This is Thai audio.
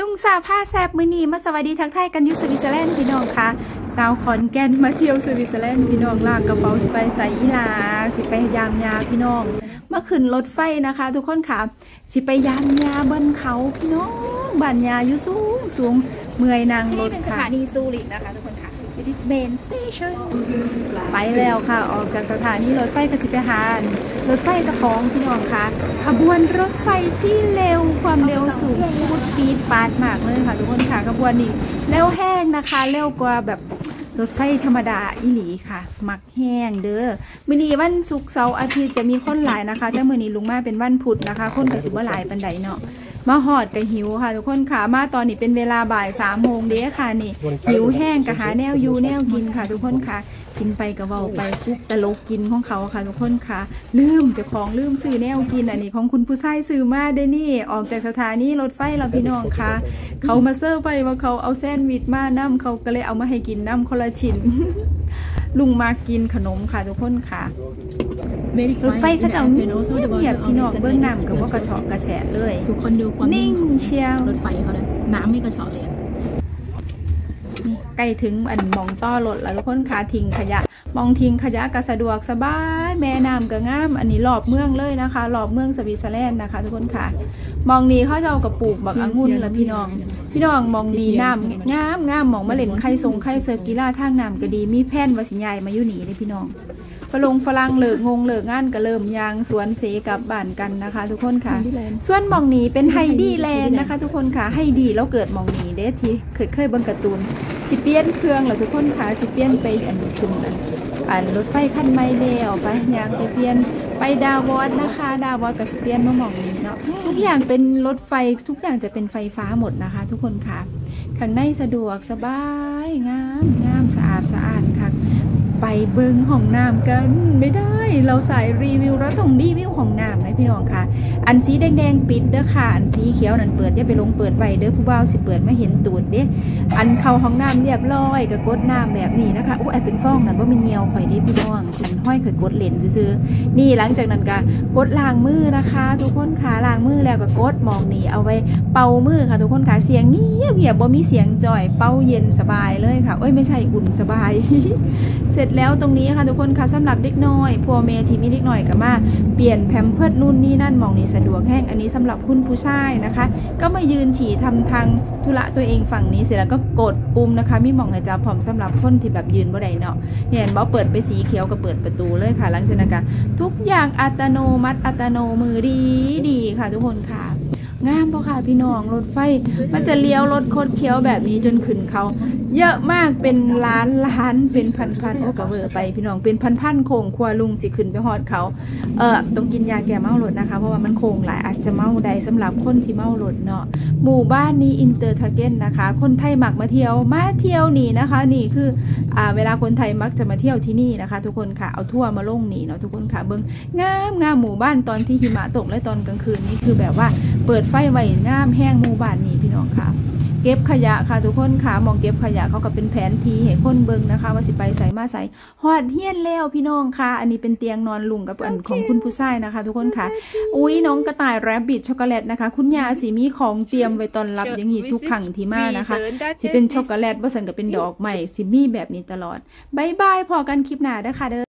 ลุงสาผ้าแซบมือนีมาสวัสดีทักทายกันอยู่สวิตเซอร์แลนด์พี่น้องค่ะสาวขอนแก่นมาเที่ยวสวิตเซอร์แลนด์พี่น้องลากกระเป๋าสไปใส่อีลา สิไปยามยาพี่น้องมาขึ้นรถไฟนะคะ ทุกคนค่ะ สิไปยามยาบนเขาพี่น้องบันยาอยู่สูงสูงเมื่อยนางรถเป็นสค่ะถานีซูรินะคะทุกคนค่ะ เมนสเตชันไปแล้วค่ะ ออกจากสถานีรถไฟกสิไปหารรถไฟจะของพี่น้องคะขบวนรถไฟที่เร็วความเร็วสูงพูดปีดปาดมากเลยค่ะ ทุกคนค่ะขบวนนี้เร็วแห้งนะคะ เร็วกว่าแบบรถไฟธรรมดาอีหลีค่ะ มักแห้งเด้อมื้อนี้วันศุกร์เสาร์อาทิตย์จะมีคนหลายนะคะ แต่มื้อนี้ลุงมาเป็นวันพุธนะคะ คนก็สิบว่าหลายปานใดเนาะ มาหอดกับหิวค่ะ ทุกคนค่ะมาตอนนี้เป็นเวลาบ่ายสามโมงเด้ค่ะนี่หิวแห้งกะหาแนวอยูแนวกินค่ะ ทุกคนค่ะกินไปกะเว้าไปฟุกตลกกินของเขาค่ะทุกคนค่ะ ลืมเจ้าของลืมซื้อแนวกินอันนี้ของคุณผู้ชายซื้อมาได้นี่ออกจากสถานีรถไฟเราพี่น้องค่ะ เขามาเซอร์ไปว่าเขาเอาแซนด์วิชมานํเขาก็เลยเอามาให้กินน้ำคนละชิ้น ลุงมากินขนมค่ะทุกคนค่ะรถไฟเขาจะเอาเงียบๆพี่น้องเบื้องน้ำกับว่ากระเฉาะกระแฉะเลย ทุกคนดูความนิ่งเชียวรถไฟเขาเลยน้ำไม่กระชอกเลยอะนี่ ใกล้ถึงอันมองต้อรถแล้วทุกคนค่ะทิ้งขยะ มองทิ้งขยะก็สะดวกสบาย แม่น้ำก็งาม อันนี้รอบเมืองเลยนะคะรอบเมืองสวิตเซอร์แลนด์นะคะ ทุกคนค่ะ มองนี้เขาจะเอากระปลูกบักองุ่นแล้วพี่น้อง พี่น้องมองดีน้ำงามงามมองมาเล่นไข่ทรงไข่เซิร์ฟกีฬาทางน้ำก็ดีมีแผ่นวสิยายมาอยู่นี่เลยพี่น้องฝรงฝรั่งเลิกงงเลิกงานก็เริ่มยางสวนเสกับบ้านกันนะคะ ทุกคนค่ะ ส่วนมองนี้เป็นไฮดีแลนด์นะคะ ทุกคนค่ะไฮดีแล้วเกิดมองนี้เด้ที่เคยเคยเบิ่งการ์ตูน สิเปลี่ยนเครื่องแล้วทุกคนค่ะสิเปลี่ยนไปอันขึ้นอันอันรถไฟคันใหม่แล้วไปยางไปเปลี่ยนไปดาวอสนะคะ ดาวอสกับสิเปียนมาหมองนี้เนาะทุกอย่างเป็นรถไฟทุกอย่างจะเป็นไฟฟ้าหมดนะคะ ทุกคนค่ะข้างในสะดวกสบายงามงามสะอาดสะอาดค่ะไปเบิงห้องน้ำกันไม่ได้ เราสายรีวิวเราต้องรีวิวห้องน้ำนะ พี่น้องค่ะ อันสีแดงๆปิดเด้อค่ะ อันสีเขียวนั่นเปิดอย่าไปลงเปิดไว้เด้อผู้บ่าวสิเปิดไม่เห็นตูดเด้อันเข้าห้องน้ำเรียบร้อยก็กดน้ำแบบนี้นะคะอู้ไอเป็นฟองนั่นว่ามันเหี่ยวข่อยได้พี่น้องฉันห้อยข่อยกดเลนซื้อนี่หลังจากนั้นก็กดล้างมือนะคะ ทุกคนค่ะล้างมือแล้วก็กดมองนี่เอาไว้เป่ามือค่ะ ทุกคนค่ะเสียงเงียบเงียบบ่มีเสียงจ่อยเป่าเย็นสบายเลยค่ะเอ้ยไม่ใช่อุ่นสบาย เสร็จแล้วตรงนี้ค่ะ ทุกคนค่ะสำหรับเด็กน้อยพัวเมทีมีเด็กน้อยก็มาเปลี่ยนแพมเพิร์ดนู่นนี่นั่นมองนี่สะดวกแห้งอันนี้สำหรับคุณผู้ชายนะคะ ก็มายืนฉี่ทำทางธุระตัวเองฝั่งนี้เสร็จแล้วก็กดปุ่มนะคะมีมองห้จับพร้อมสำหรับคนที่แบบยืนบ่ได้เนาะเนี่ยเห็นบอเปิดไปสีเขียวก็เปิดประตูเลยค่ะหลังจากนั้นก็ทุกอย่างอัตโนมัติอัตโนมือดีดีค่ะทุกคนค่ะ งามปะค่ะพี่น้องรถไฟ มันจะเลี้ยวรถโคดเคี้ยวแบบนี้จนขึ้นเขา เยอะมากเป็นล้านล้านเป็นพันพันโอ้กระเวอร์ไปพี่น้องเป็นพันพันโค้งครัวลุงสิขึ้นไปฮอดเขาเออต้องกินยาแก้เมารถนะคะ เพราะว่ามันโค้งหลายอาจจะเมาได้สำหรับคนที่เมารถเนาะหมู่บ้านนี้ Interlaken นะคะ คนไทยมักมาเที่ยวมาเที่ยวนี่นะคะ นี่คืออ่าเวลาคนไทยมักจะมาเที่ยวที่นี่นะคะ ทุกคนค่ะเอาทั่วมาลงนี่เนาะทุกคนค่ะเบิ้งงามงามหมู่บ้านตอนที่หิมะตกและตอนกลางคืนนี่คือแบบว่าเปิดไฟไว้งามแห้งหมู่บ้านนี้พี่น้องค่ะ เก็บขยะค่ะทุกคนค่ะมองเก็บขยะเขาก็เป็นแผนทีให้คนเบิงนะคะ ว่าสิไปใส่มาใส่ฮอดเฮียนแล้วพี่น้องค่ะ อันนี้เป็นเตียงนอนลุงกับอันของคุณผู้ชายนะคะ ทุกคนค่ะ อุ้ยน้องกระต่าย rabbit ช็อกโกแลตนะคะ คุณยาสีมีของเตรียมไว้ต้อนรับอย่างนี้ทุกครั้งที่มานะคะสิเป็นช็อกโกแลตบ่สันก็เป็นดอกไม้สิมีแบบนี้ตลอด bye bye พ้อกันคลิปหน้าเด้อค่ะเด้อ